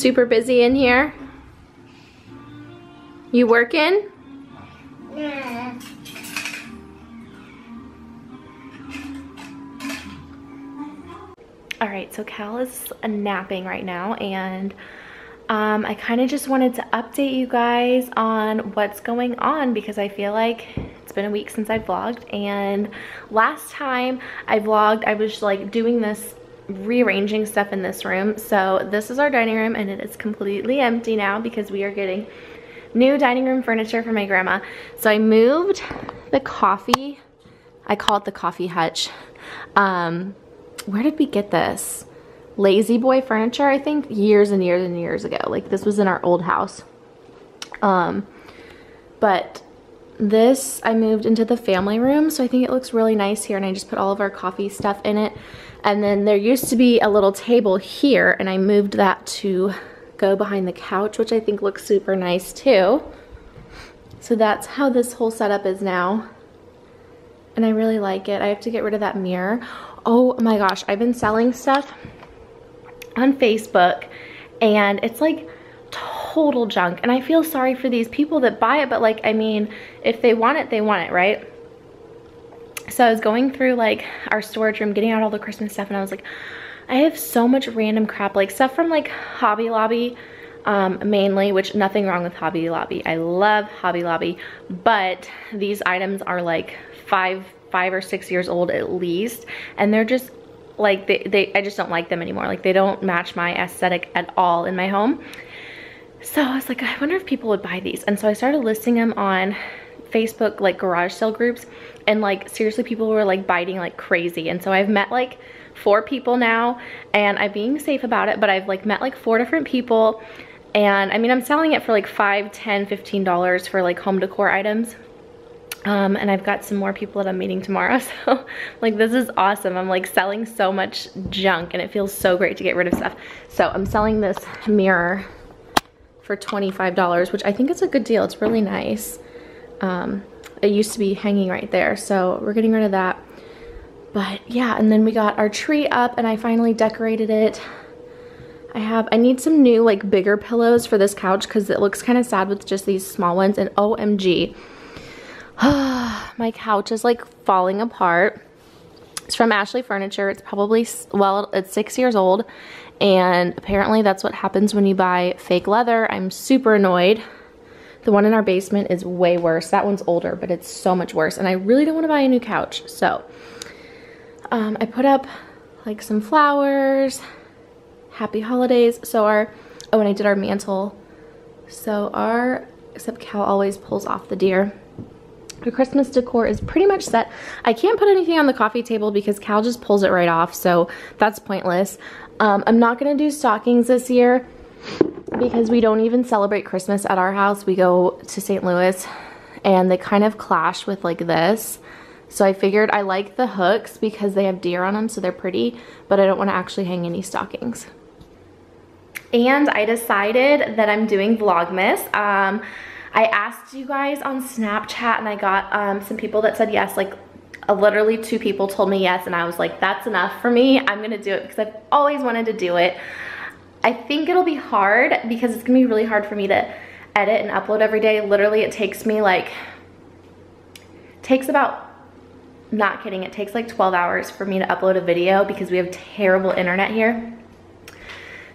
Super busy in here? You working? Yeah. All right, so Cal is napping right now and um, I kind of just wanted to update you guys on what's going on because I feel like it's been a week since I vlogged and last time I vlogged I was like doing this rearranging stuff in this room. So this is our dining room and it is completely empty now because we are getting new dining room furniture for my grandma. So I moved the coffee, I call it the coffee hutch. Um, where did we get this? La-Z-Boy furniture, I think, years and years and years ago. Like this was in our old house. Um, but this I moved into the family room, so I think it looks really nice here, and I just put all of our coffee stuff in it. And then there used to be a little table here, and I moved that to go behind the couch, which I think looks super nice too. So that's how this whole setup is now. And I really like it. I have to get rid of that mirror. Oh my gosh, I've been selling stuff on Facebook and it's like total junk. And I feel sorry for these people that buy it, but like, I mean, if they want it, they want it, right? So I was going through like our storage room, getting out all the Christmas stuff, and I was like, I have so much random crap, like stuff from like Hobby Lobby, um, mainly, which nothing wrong with Hobby Lobby. I love Hobby Lobby, but these items are like five, five or six years old at least, and they're just like, they, they, I just don't like them anymore. Like they don't match my aesthetic at all in my home. So I was like, I wonder if people would buy these. And so I started listing them on Facebook like garage sale groups and like seriously people were like biting like crazy. And so I've met like four people now and I'm being safe about it, but I've like met like four different people and I mean, I'm selling it for like five, ten, fifteen dollars for like home decor items. Um, and I've got some more people that I'm meeting tomorrow. So like, this is awesome. I'm like selling so much junk and it feels so great to get rid of stuff. So I'm selling this mirror for $25, which I think is a good deal. It's really nice. Um, it used to be hanging right there, so we're getting rid of that. But yeah, and then we got our tree up and I finally decorated it. I have, I need some new like bigger pillows for this couch because it looks kind of sad with just these small ones and OMG. my couch is like falling apart. It's from Ashley Furniture. It's probably, well, it's six years old and apparently that's what happens when you buy fake leather. I'm super annoyed. The one in our basement is way worse. That one's older, but it's so much worse. And I really don't want to buy a new couch. So um, I put up like some flowers, happy holidays. So our, oh, and I did our mantle. So our, except Cal always pulls off the deer. The Christmas decor is pretty much set. I can't put anything on the coffee table because Cal just pulls it right off, so that's pointless. Um, I'm not gonna do stockings this year because we don't even celebrate Christmas at our house. We go to St. Louis and they kind of clash with like this. So I figured I like the hooks because they have deer on them so they're pretty, but I don't wanna actually hang any stockings. And I decided that I'm doing Vlogmas. Um, I asked you guys on Snapchat and I got um, some people that said yes, like uh, literally two people told me yes and I was like, that's enough for me. I'm gonna do it because I've always wanted to do it. I think it'll be hard because it's gonna be really hard for me to edit and upload every day. Literally it takes me like, takes about, not kidding, it takes like 12 hours for me to upload a video because we have terrible internet here.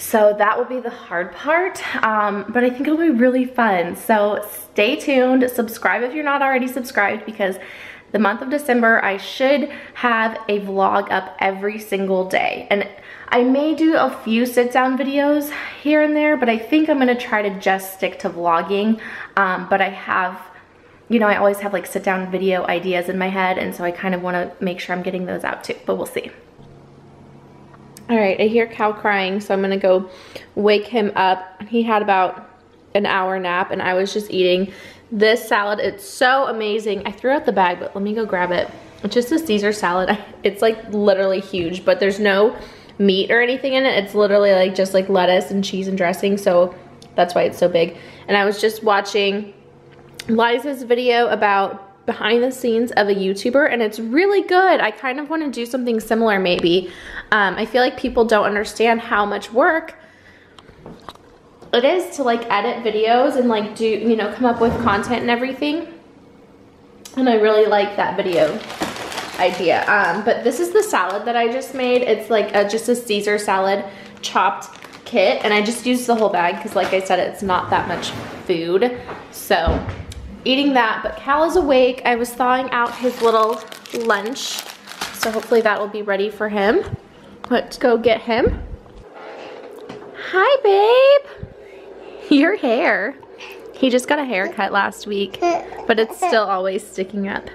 So that will be the hard part, um, but I think it'll be really fun. So stay tuned, subscribe if you're not already subscribed because the month of December, I should have a vlog up every single day. And I may do a few sit down videos here and there, but I think I'm gonna try to just stick to vlogging. Um, but I have, you know, I always have like sit down video ideas in my head. And so I kind of wanna make sure I'm getting those out too, but we'll see. All right, I hear Cal crying, so I'm gonna go wake him up. He had about an hour nap and I was just eating this salad. It's so amazing. I threw out the bag, but let me go grab it. It's just a Caesar salad. It's like literally huge, but there's no meat or anything in it. It's literally like just like lettuce and cheese and dressing, so that's why it's so big. And I was just watching Liza's video about behind the scenes of a YouTuber and it's really good. I kind of want to do something similar maybe. Um, I feel like people don't understand how much work it is to like edit videos and like do, you know, come up with content and everything. And I really like that video idea. Um, but this is the salad that I just made. It's like a, just a Caesar salad chopped kit and I just used the whole bag because like I said, it's not that much food. So eating that, but Cal is awake. I was thawing out his little lunch. So hopefully that will be ready for him. Let's go get him. Hi, babe. Your hair. He just got a haircut last week, but it's still always sticking up.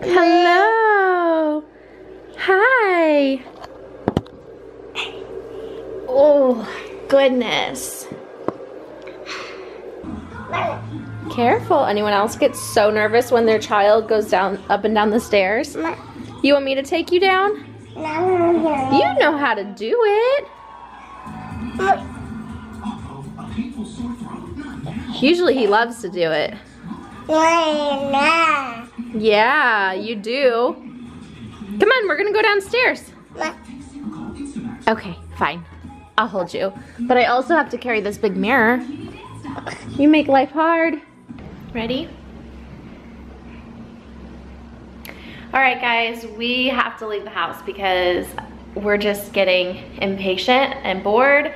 Hello. Hi. Oh, goodness. Careful. Anyone else gets so nervous when their child goes down up and down the stairs? You want me to take you down? You know how to do it. Usually he loves to do it. Yeah, you do. Come on, we're gonna go downstairs. Okay, fine. I'll hold you. But I also have to carry this big mirror. You make life hard. Ready? All right, guys, we have to leave the house because we're just getting impatient and bored.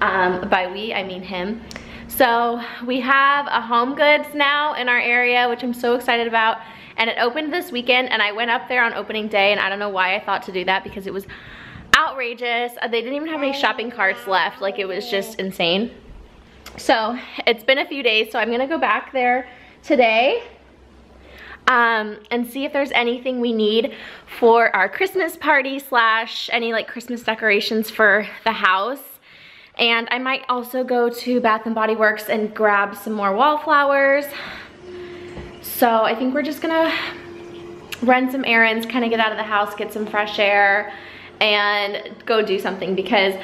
Um, by we, I mean him. So we have a Home Goods now in our area, which I'm so excited about. And it opened this weekend and I went up there on opening day and I don't know why I thought to do that because it was outrageous. Uh, they didn't even have any shopping carts left. Like it was just insane. So it's been a few days, so I'm gonna go back there today um, and see if there's anything we need for our Christmas party slash any like Christmas decorations for the house. And I might also go to Bath & Body Works and grab some more wallflowers. So I think we're just gonna run some errands, kind of get out of the house, get some fresh air, and go do something because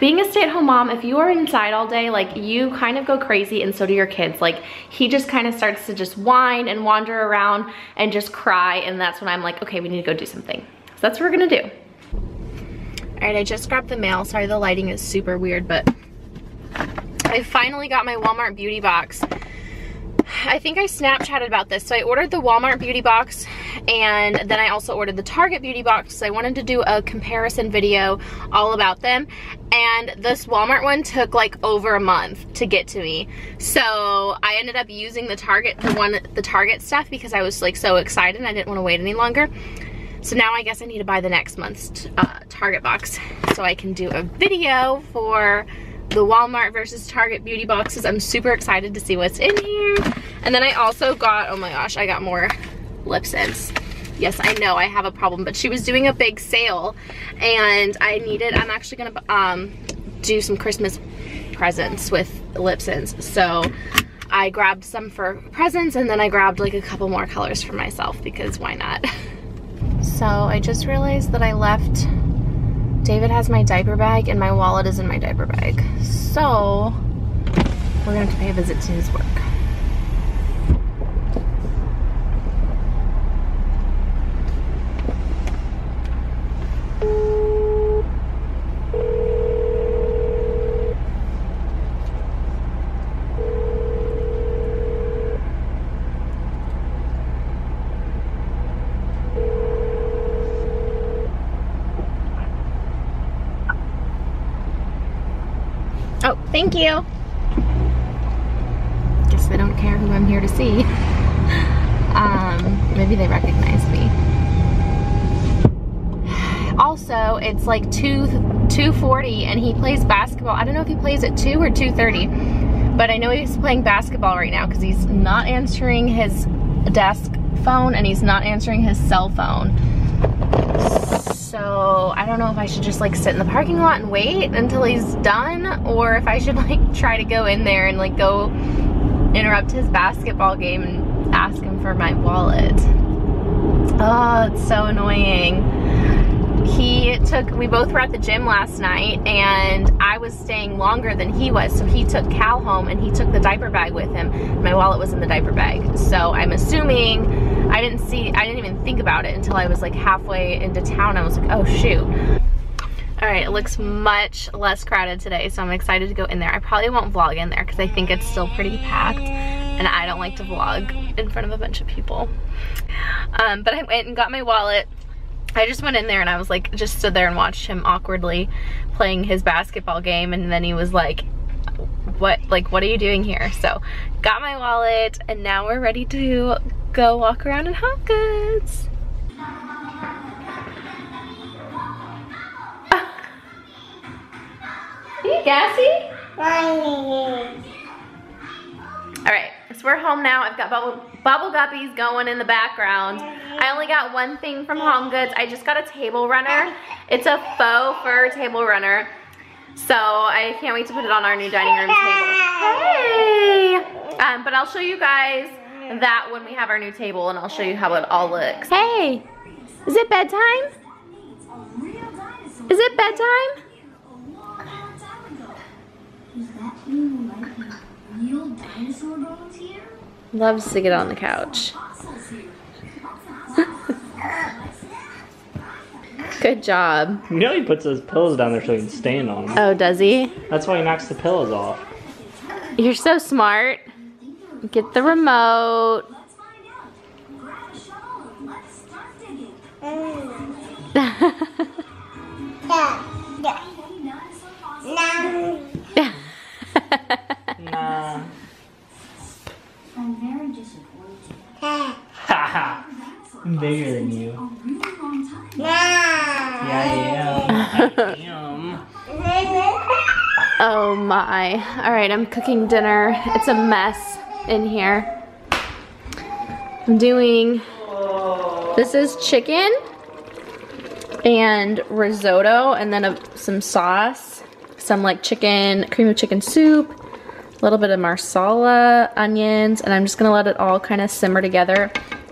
being a stay-at-home mom, if you are inside all day, like you kind of go crazy and so do your kids. Like he just kind of starts to just whine and wander around and just cry and that's when I'm like, okay, we need to go do something. So that's what we're gonna do. All right, I just grabbed the mail. Sorry, the lighting is super weird, but I finally got my Walmart beauty box. I think I Snapchatted about this. So I ordered the Walmart beauty box and then I also ordered the Target beauty box. So I wanted to do a comparison video all about them. And this Walmart one took like over a month to get to me. So I ended up using the Target, the one, the Target stuff because I was like so excited and I didn't want to wait any longer. So now I guess I need to buy the next month's uh, Target box so I can do a video for the Walmart versus Target beauty boxes. I'm super excited to see what's in here. And then I also got, oh my gosh, I got more LipSense. Yes, I know I have a problem, but she was doing a big sale and I needed, I'm actually gonna um, do some Christmas presents with LipSense. So I grabbed some for presents and then I grabbed like a couple more colors for myself because why not? So I just realized that I left, David has my diaper bag and my wallet is in my diaper bag. So we're gonna have to pay a visit to his work. Oh, thank you. Guess they don't care who I'm here to see. um, maybe they recognize me. Also, it's like 2 240 and he plays basketball. I don't know if he plays at 2 or 2:30, but I know he's playing basketball right now cuz he's not answering his desk phone and he's not answering his cell phone. So I don't know if I should just like sit in the parking lot and wait until he's done or if I should like try to go in there and like go interrupt his basketball game and ask him for my wallet. Oh, it's so annoying. He took, we both were at the gym last night and I was staying longer than he was. So he took Cal home and he took the diaper bag with him. My wallet was in the diaper bag. So I'm assuming, I didn't see, I didn't even think about it until I was like halfway into town. I was like, oh shoot. All right, it looks much less crowded today, so I'm excited to go in there. I probably won't vlog in there because I think it's still pretty packed and I don't like to vlog in front of a bunch of people. Um, but I went and got my wallet. I just went in there and I was like, just stood there and watched him awkwardly playing his basketball game and then he was like, what, like, what are you doing here? So, got my wallet and now we're ready to go walk around in Home Goods. Are you gassy? All right, so we're home now. I've got bubble, bubble guppies going in the background. I only got one thing from Home Goods. I just got a table runner. It's a faux fur table runner. So I can't wait to put it on our new dining room table. Hey! Um, but I'll show you guys that when we have our new table and I'll show you how it all looks. Hey, is it bedtime? Is it bedtime? Loves to get on the couch. Good job. You know he puts his pillows down there so he can stand on them. Oh, does he? That's why he knocks the pillows off. You're so smart. Get the remote. Nah. I'm very disappointed. Haha. I'm bigger than you. Yeah, I am. I am. Oh my. All right, I'm cooking dinner. It's a mess in here. I'm doing, this is chicken and risotto and then a, some sauce, some like chicken, cream of chicken soup, a little bit of marsala, onions, and I'm just gonna let it all kind of simmer together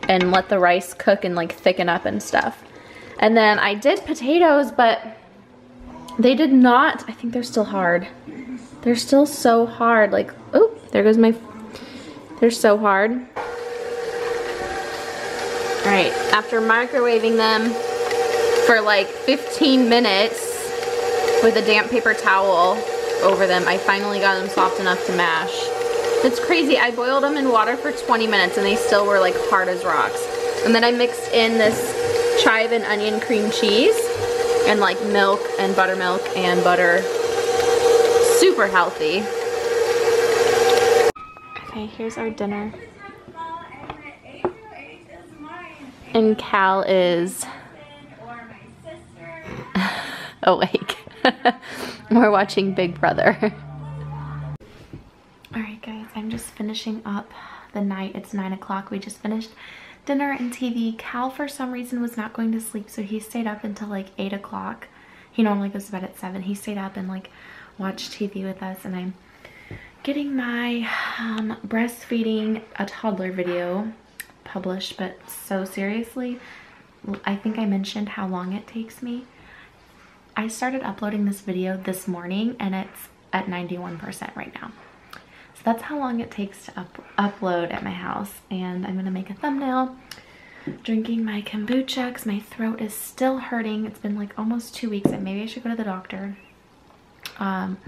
and let the rice cook and like thicken up and stuff. And then I did potatoes, but they did not, I think they're still hard. They're still so hard. Like, oh, there goes my, they're so hard. All right, after microwaving them for like 15 minutes with a damp paper towel over them, I finally got them soft enough to mash. It's crazy, I boiled them in water for 20 minutes and they still were like hard as rocks. And then I mixed in this chive and onion cream cheese and like milk and buttermilk and butter. Super healthy. Okay, here's our dinner. And Cal is awake. We're watching Big Brother. Alright guys, I'm just finishing up the night. It's 9 o'clock. We just finished dinner and TV. Cal, for some reason, was not going to sleep, so he stayed up until like 8 o'clock. He normally goes to bed at 7. He stayed up and like watched TV with us, and I'm getting my um, breastfeeding a toddler video published, but so seriously, I think I mentioned how long it takes me. I started uploading this video this morning and it's at 91% right now. So that's how long it takes to up upload at my house. And I'm gonna make a thumbnail drinking my kombucha because my throat is still hurting. It's been like almost two weeks and maybe I should go to the doctor. Um,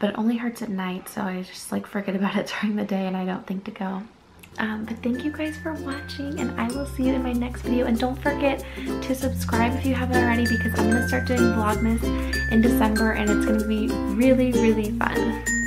but it only hurts at night so I just like forget about it during the day and I don't think to go. Um, but thank you guys for watching and I will see you in my next video and don't forget to subscribe if you haven't already because I'm going to start doing Vlogmas in December and it's going to be really really fun.